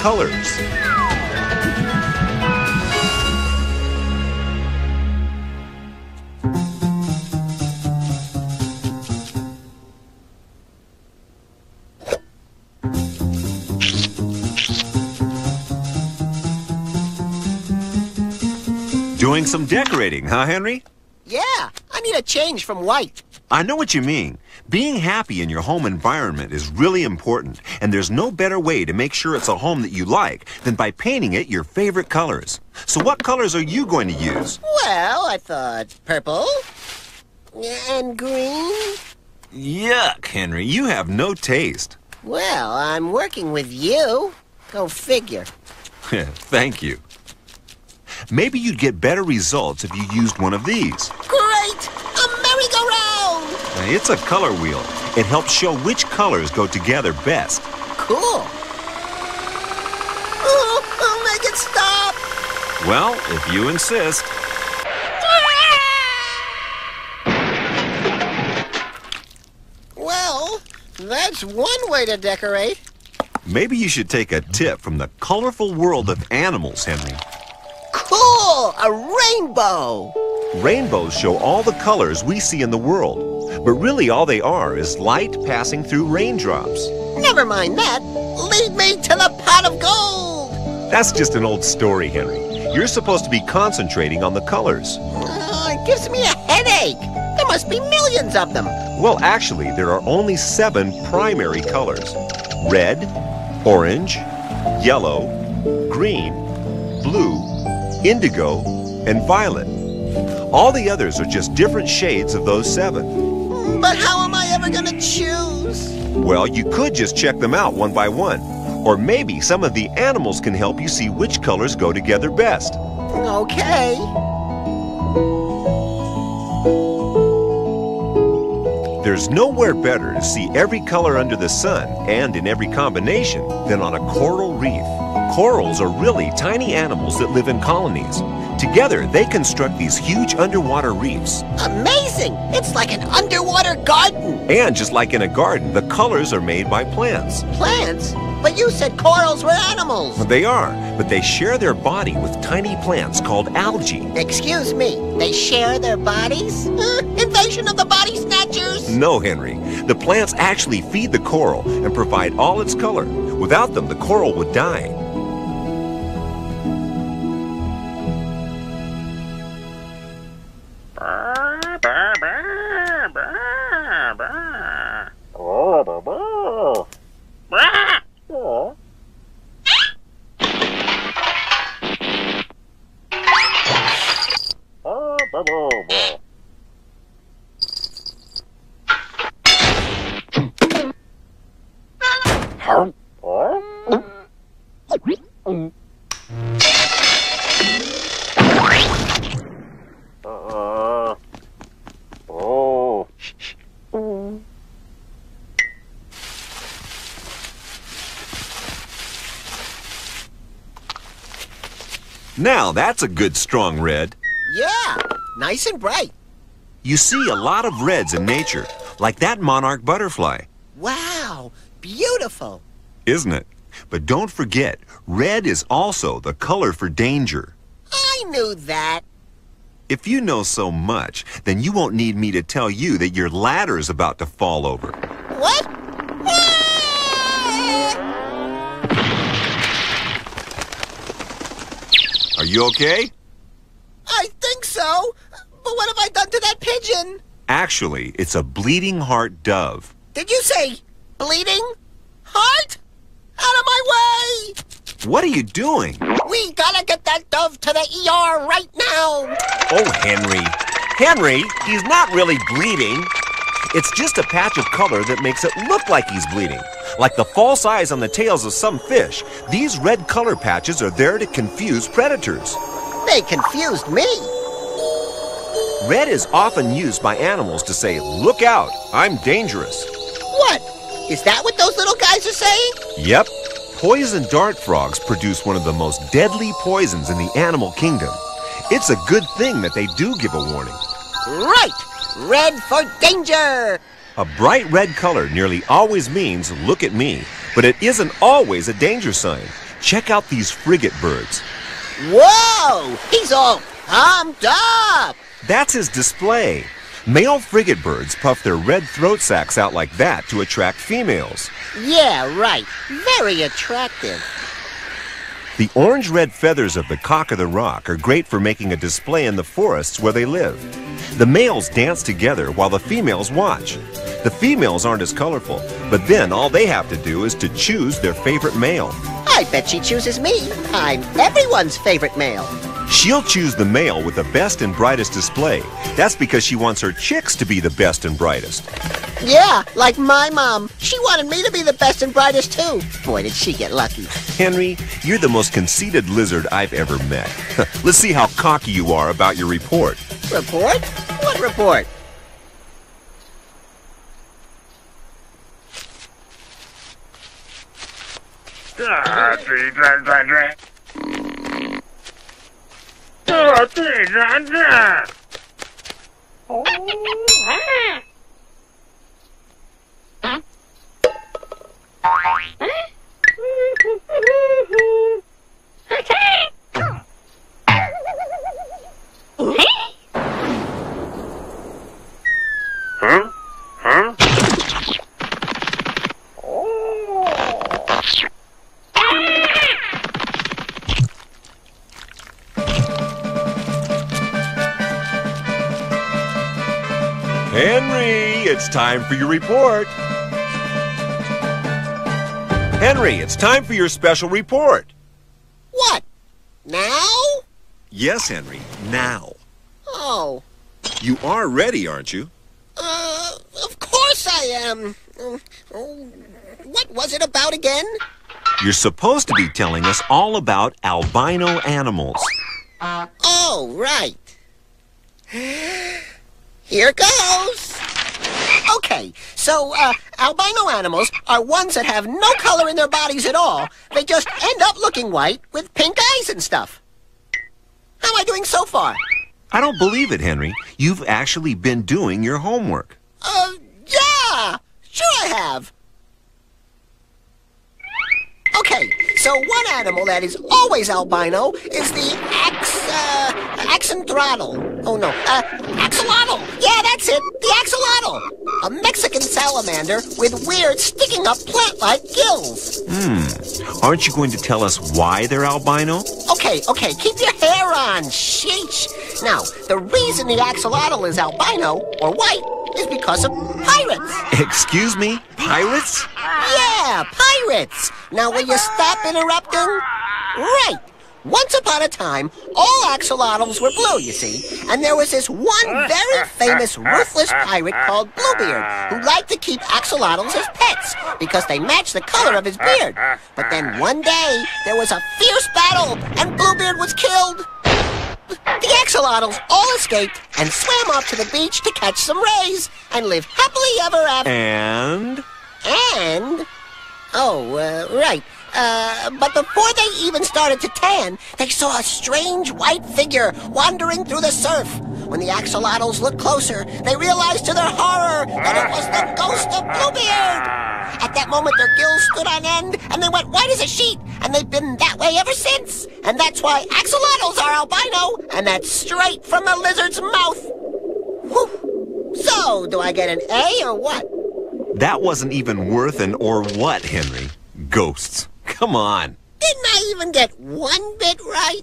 colors. Doing some decorating, huh, Henry? Yeah, I need a change from white. I know what you mean. Being happy in your home environment is really important, and there's no better way to make sure it's a home that you like than by painting it your favorite colors. So what colors are you going to use? Well, I thought purple and green. Yuck, Henry, you have no taste. Well, I'm working with you. Go figure. Thank you. Maybe you'd get better results if you used one of these. Great! A merry-go-round! It's a color wheel. It helps show which colors go together best. Cool. Oh, I'll make it stop! Well, if you insist. Well, that's one way to decorate. Maybe you should take a tip from the colorful world of animals, Henry. Cool! A rainbow! Rainbows show all the colors we see in the world, but really all they are is light passing through raindrops. Never mind that. Lead me to the pot of gold! That's just an old story, Henry. You're supposed to be concentrating on the colors. Oh, it gives me a headache. There must be millions of them. Well, actually, there are only seven primary colors red, orange, yellow, green, blue, indigo, and violet. All the others are just different shades of those seven. But how am I ever going to choose? Well, you could just check them out one by one. Or maybe some of the animals can help you see which colors go together best. Okay. There's nowhere better to see every color under the sun and in every combination than on a coral reef. Corals are really tiny animals that live in colonies. Together, they construct these huge underwater reefs. Amazing! It's like an underwater garden. And just like in a garden, the colors are made by plants. Plants? But you said corals were animals. They are, but they share their body with tiny plants called algae. Excuse me, they share their bodies? Uh, invasion of the body snatchers? No, Henry. The plants actually feed the coral and provide all its color. Without them, the coral would die. Now that's a good strong red. Yeah, nice and bright. You see a lot of reds in nature, like that monarch butterfly. Wow, beautiful. Isn't it? But don't forget, red is also the color for danger. I knew that. If you know so much, then you won't need me to tell you that your ladder is about to fall over. What? Ah! Are you okay? I think so. But what have I done to that pigeon? Actually, it's a bleeding heart dove. Did you say bleeding? Heart? Out of my way! What are you doing? We gotta get that dove to the ER right now! Oh, Henry. Henry, he's not really bleeding. It's just a patch of color that makes it look like he's bleeding. Like the false eyes on the tails of some fish, these red color patches are there to confuse predators. They confused me. Red is often used by animals to say, look out, I'm dangerous. What? Is that what those little guys are saying? Yep. Poison dart frogs produce one of the most deadly poisons in the animal kingdom. It's a good thing that they do give a warning. Right! Red for danger! A bright red color nearly always means look at me, But it isn't always a danger sign. Check out these frigate birds. Whoa! He's all pumped up! That's his display. Male frigate birds puff their red throat sacs out like that to attract females. Yeah, right. Very attractive. The orange-red feathers of the cock of the rock are great for making a display in the forests where they live. The males dance together while the females watch. The females aren't as colorful, but then all they have to do is to choose their favorite male. I bet she chooses me. I'm everyone's favorite male. She'll choose the male with the best and brightest display. That's because she wants her chicks to be the best and brightest. Yeah, like my mom. She wanted me to be the best and brightest too. Boy, did she get lucky. Henry, you're the most conceited lizard I've ever met. Let's see how cocky you are about your report. Report? What report? Ah, 这对难吃。哦，哎，啊，哎，哼哼哼哼。Time for your report. Henry, it's time for your special report. What? Now? Yes, Henry, now. Oh, You are ready, aren't you? uh, of course I am. What was it about again? You're supposed to be telling us all about albino animals. Oh, right. Here goes. Okay, so, uh, albino animals are ones that have no color in their bodies at all. They just end up looking white with pink eyes and stuff. How am I doing so far? I don't believe it, Henry. You've actually been doing your homework. Uh, yeah! Sure I have. Okay, so one animal that is always albino is the ax, uh, axanthrottle. Oh no, uh, axolotl. Yeah, that's it, the axolotl. A Mexican salamander with weird sticking up plant-like gills. Hmm, aren't you going to tell us why they're albino? Okay, okay, keep your hair on. Sheesh. Now, the reason the axolotl is albino, or white, is because of pirates. Excuse me? Pirates? Yeah, pirates! Now will you stop interrupting? Right. Once upon a time, all axolotls were blue, you see, and there was this one very famous ruthless pirate called Bluebeard who liked to keep axolotls as pets because they matched the color of his beard. But then one day, there was a fierce battle and Bluebeard was killed. The axolotls all escaped and swam off to the beach to catch some rays and live happily ever after. And? And, oh, uh, right. Uh, but before they even started to tan, they saw a strange white figure wandering through the surf. When the axolotls looked closer, they realized to their horror that it was the ghost of Bluebeard. At that moment, their gills stood on end, and they went white as a sheet, and they've been that way ever since. And that's why axolotls are albino, and that's straight from the lizard's mouth. Whew. So, do I get an A or what? That wasn't even worth an or what, Henry. Ghosts. Come on. Didn't I even get one bit right?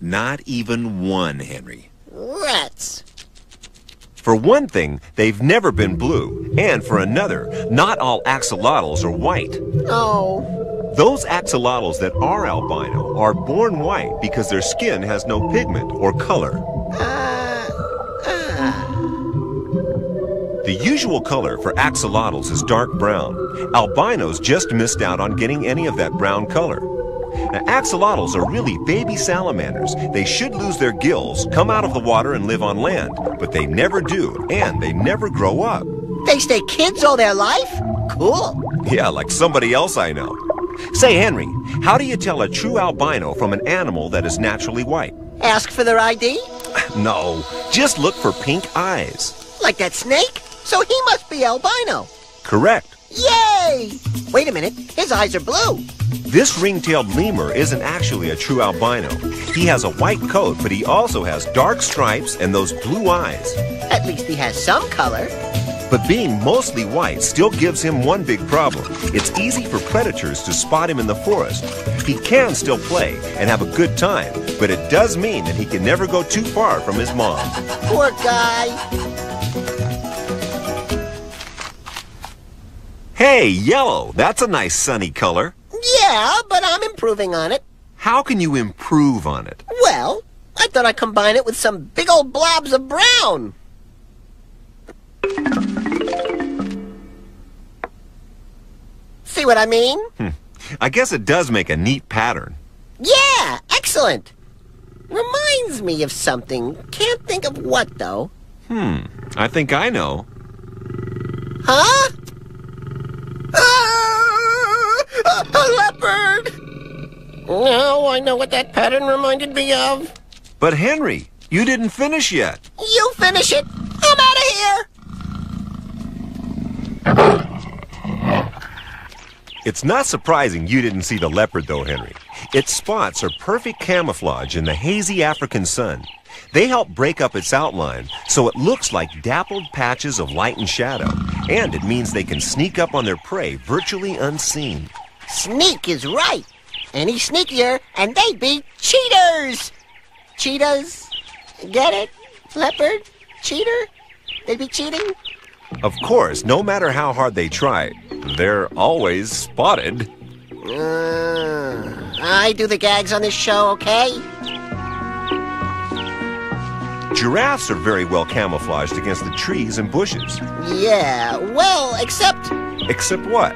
Not even one, Henry. Rats. For one thing, they've never been blue. And for another, not all axolotls are white. Oh, Those axolotls that are albino are born white because their skin has no pigment or color. uh. The usual color for axolotls is dark brown. Albinos just missed out on getting any of that brown color. Now, axolotls are really baby salamanders. They should lose their gills, come out of the water, and live on land. But they never do, and they never grow up. They stay kids all their life? Cool. Yeah, like somebody else I know. Say, Henry, how do you tell a true albino from an animal that is naturally white? Ask for their ID? No, just look for pink eyes. Like that snake? So he must be albino. Correct. Yay! Wait a minute, his eyes are blue. This ring-tailed lemur isn't actually a true albino. He has a white coat, but he also has dark stripes and those blue eyes. At least he has some color. But being mostly white still gives him one big problem. It's easy for predators to spot him in the forest. He can still play and have a good time, but it does mean that he can never go too far from his mom. Poor guy. Hey, yellow, that's a nice sunny color. Yeah, but I'm improving on it. How can you improve on it? Well, I thought I'd combine it with some big old blobs of brown. See what I mean? I guess it does make a neat pattern. Yeah, excellent. Reminds me of something. Can't think of what, though. Hmm, I think I know. Huh? Ah, a leopard! No, I know what that pattern reminded me of. But Henry, you didn't finish yet. You finish it. I'm out of here. It's not surprising you didn't see the leopard, though, Henry. Its spots are perfect camouflage in the hazy African sun. They help break up its outline so it looks like dappled patches of light and shadow. And it means they can sneak up on their prey virtually unseen. Sneak is right. Any sneakier, and they'd be cheaters. Cheetahs. Get it? Leopard? Cheater? They'd be cheating? Of course, no matter how hard they try, they're always spotted. Uh, I do the gags on this show, okay? Giraffes are very well camouflaged against the trees and bushes. Yeah, well, except, Except what?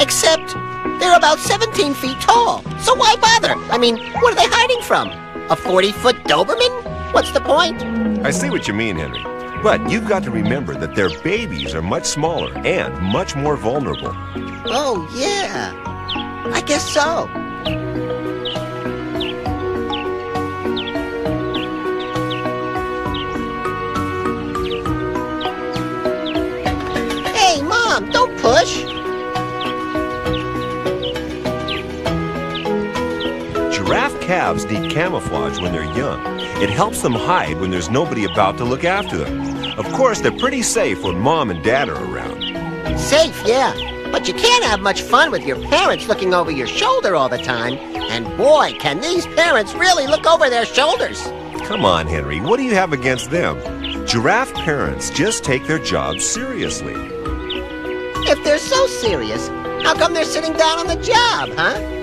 except they're about 17 feet tall. So why bother? I mean, what are they hiding from? A 40-foot Doberman? What's the point? I see what you mean, Henry. But you've got to remember that their babies are much smaller and much more vulnerable. Oh, yeah. I guess so. Mom, don't push. Giraffe calves need camouflage when they're young. It helps them hide when there's nobody about to look after them. Of course, they're pretty safe when mom and dad are around. Safe, yeah. But you can't have much fun with your parents looking over your shoulder all the time. And boy, can these parents really look over their shoulders. Come on, Henry, what do you have against them? Giraffe parents just take their jobs seriously. If they're so serious, how come they're sitting down on the job, huh?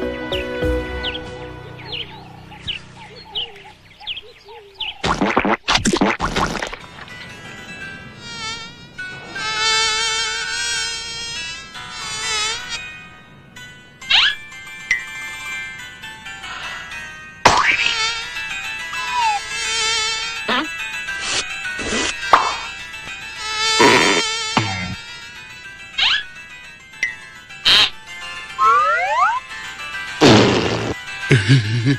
What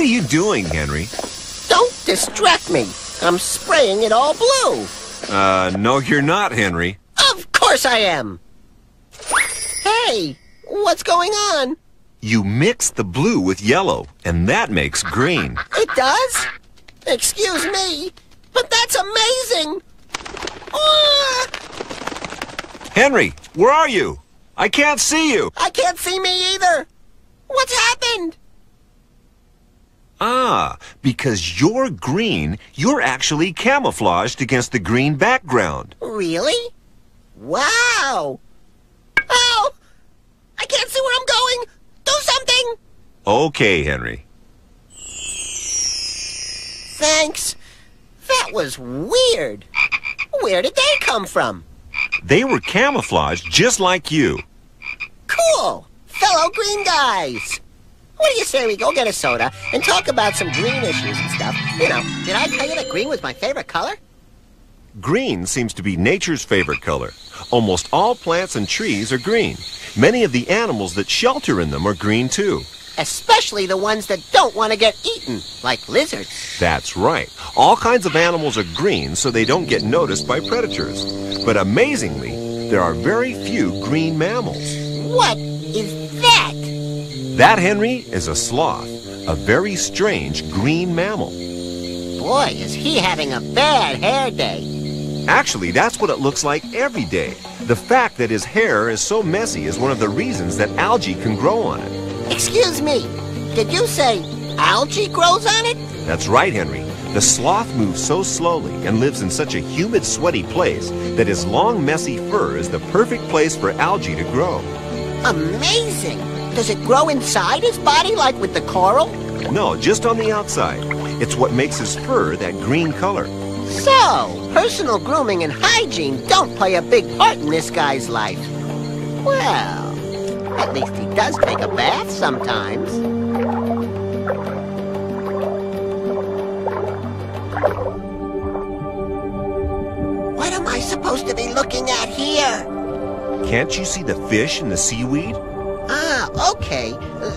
are you doing, Henry? Don't distract me. I'm spraying it all blue. Uh, no, you're not, Henry. Of course I am. Hey, what's going on? You mix the blue with yellow, and that makes green. It does? Excuse me, but that's amazing. Ah, Henry, where are you? I can't see you. I can't see me either. What's happened? Ah, because you're green, you're actually camouflaged against the green background. Really? Wow. Oh, I can't see where I'm going. Do something. Okay, Henry. Thanks. That was weird. Where did they come from? They were camouflaged just like you. Cool. Fellow green guys. What do you say we go get a soda and talk about some green issues and stuff? You know, did I tell you that green was my favorite color? Green seems to be nature's favorite color. Almost all plants and trees are green. Many of the animals that shelter in them are green too. Especially the ones that don't want to get eaten, like lizards. That's right. All kinds of animals are green so they don't get noticed by predators. But amazingly, there are very few green mammals. What is? That, Henry, is a sloth, a very strange green mammal. Boy, is he having a bad hair day. Actually, that's what it looks like every day. The fact that his hair is so messy is one of the reasons that algae can grow on it. Excuse me, did you say algae grows on it? That's right, Henry. The sloth moves so slowly and lives in such a humid, sweaty place that his long, messy fur is the perfect place for algae to grow. Amazing! Does it grow inside his body like with the coral? No, just on the outside. It's what makes his fur that green color. So, personal grooming and hygiene don't play a big part in this guy's life. Well, at least he does take a bath sometimes. What am I supposed to be looking at here? Can't you see the fish and the seaweed? Ah, okay.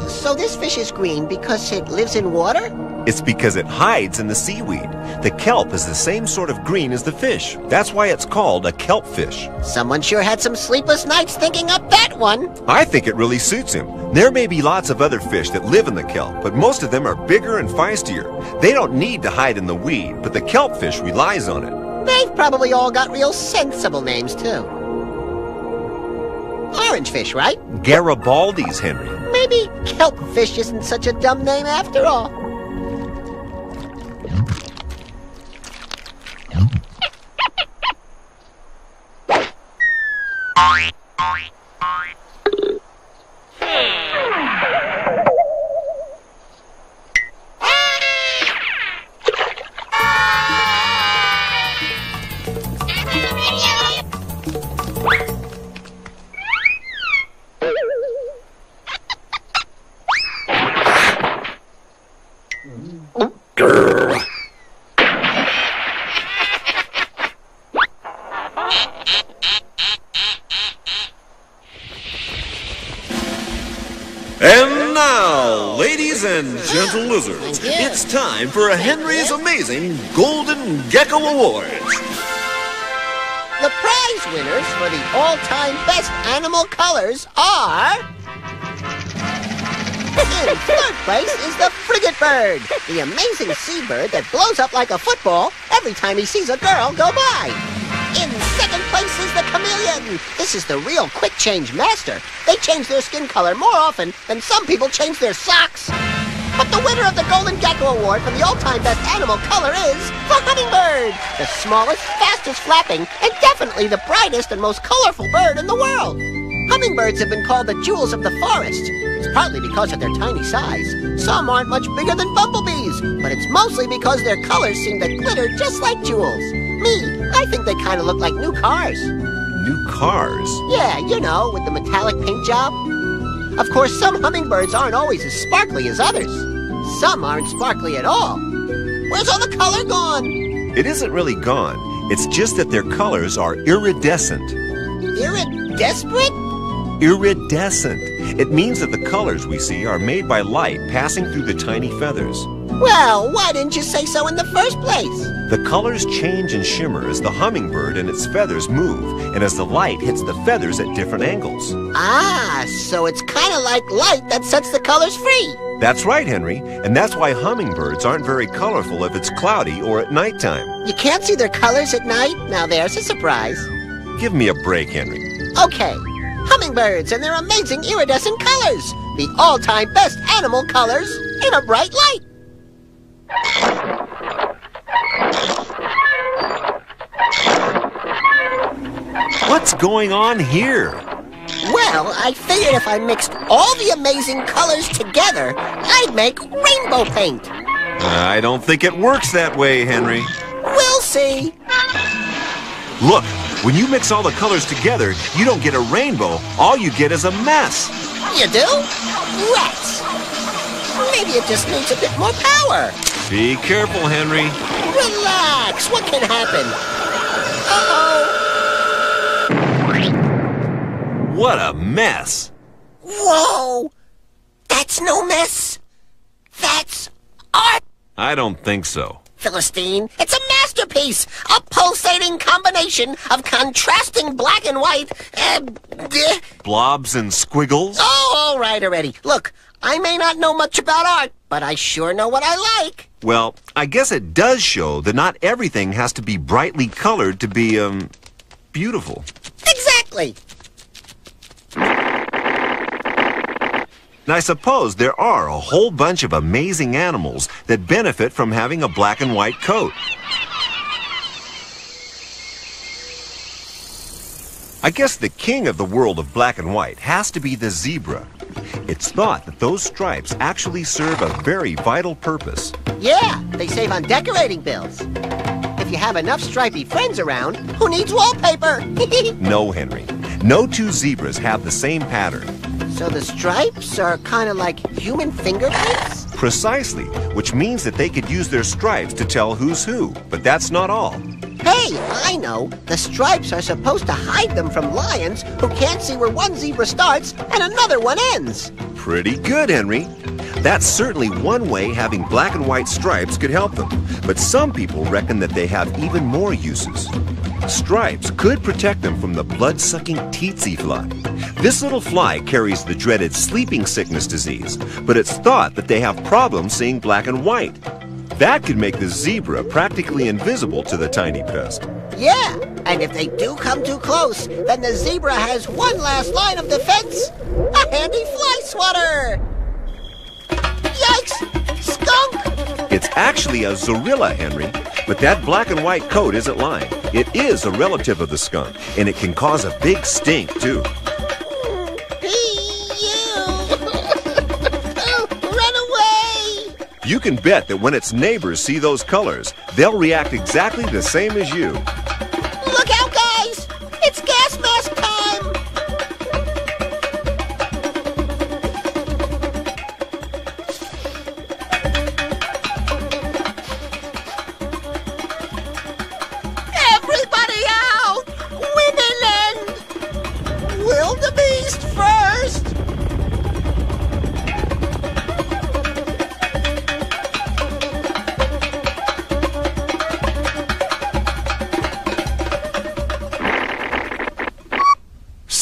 So this fish is green because it lives in water? It's because it hides in the seaweed. The kelp is the same sort of green as the fish. That's why it's called a kelp fish. Someone sure had some sleepless nights thinking up that one. I think it really suits him. There may be lots of other fish that live in the kelp, but most of them are bigger and feistier. They don't need to hide in the weed, but the kelp fish relies on it. They've probably all got real sensible names, too. Orange fish, right? Garibaldi's, Henry. Maybe kelp fish isn't such a dumb name after all. And for Henry's Amazing Golden Gecko Awards. The prize winners for the all-time best animal colors are... In third place is the frigate bird, the amazing seabird that blows up like a football every time he sees a girl go by. In second place is the chameleon. This is the real quick change master. They change their skin color more often than some people change their socks. But the winner of the Golden Gecko Award for the all-time best animal color is the hummingbird, the smallest, fastest flapping, and definitely the brightest and most colorful bird in the world. Hummingbirds have been called the jewels of the forest. It's partly because of their tiny size. Some aren't much bigger than bumblebees, but it's mostly because their colors seem to glitter just like jewels. Me, I think they kind of look like new cars. New cars. Yeah, you know, with the metallic paint job. Of course, some hummingbirds aren't always as sparkly as others. Some aren't sparkly at all. Where's all the color gone? It isn't really gone. It's just that their colors are iridescent. Iridesperate? Iridescent. It means that the colors we see are made by light passing through the tiny feathers. Well, why didn't you say so in the first place? The colors change and shimmer as the hummingbird and its feathers move, and as the light hits the feathers at different angles. Ah, so it's kind of like light that sets the colors free. That's right, Henry, and that's why hummingbirds aren't very colorful if it's cloudy or at nighttime. You can't see their colors at night? Now there's a surprise. Give me a break, Henry. Okay, hummingbirds and their amazing iridescent colors. The all-time best animal colors in a bright light. What's going on here? Well, I figured if I mixed all the amazing colors together, I'd make rainbow paint. Uh, I don't think it works that way, Henry. We'll see. Look, when you mix all the colors together, you don't get a rainbow. All you get is a mess. You do? Rats. Maybe it just needs a bit more power. Be careful, Henry. Relax. What can happen? Uh-oh. What a mess. Whoa! That's no mess. That's art, I don't think so. Philistine. It's a masterpiece. A pulsating combination of contrasting black and white. Uh, Blobs and squiggles? oh, all right already. Look, I may not know much about art, but I sure know what I like. Well, I guess it does show that not everything has to be brightly colored to be, um, beautiful. Exactly. Now, I suppose there are a whole bunch of amazing animals that benefit from having a black and white coat. I guess the king of the world of black and white has to be the zebra. It's thought that those stripes actually serve a very vital purpose. Yeah, they save on decorating bills. If you have enough stripy friends around, who needs wallpaper? No, Henry. No two zebras have the same pattern. so the stripes are kind of like human fingerprints? Precisely, which means that they could use their stripes to tell who's who. But that's not all. Hey, I know. The stripes are supposed to hide them from lions who can't see where one zebra starts and another one ends. Pretty good, Henry. That's certainly one way having black and white stripes could help them. But some people reckon that they have even more uses. Stripes could protect them from the blood-sucking tsetse fly. This little fly carries the dreaded sleeping sickness disease, but it's thought that they have problems seeing black and white. That could make the zebra practically invisible to the tiny pest. Yeah, and if they do come too close, then the zebra has one last line of defense a handy fly swatter. Yikes! Skunk! It's actually a zorilla, Henry. But that black and white coat isn't lying. It is a relative of the skunk, and it can cause a big stink, too. oh, run away! You can bet that when its neighbors see those colors, they'll react exactly the same as you.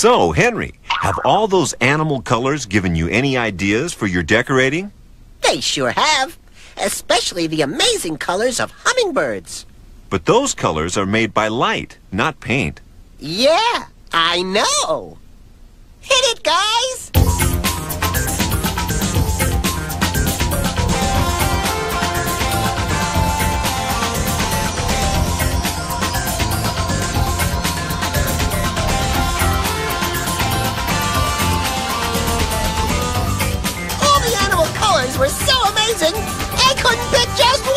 So, Henry, have all those animal colors given you any ideas for your decorating? They sure have. Especially the amazing colors of hummingbirds. But those colors are made by light, not paint. Yeah, I know. Hit it, guys! were so amazing, I couldn't pick just one.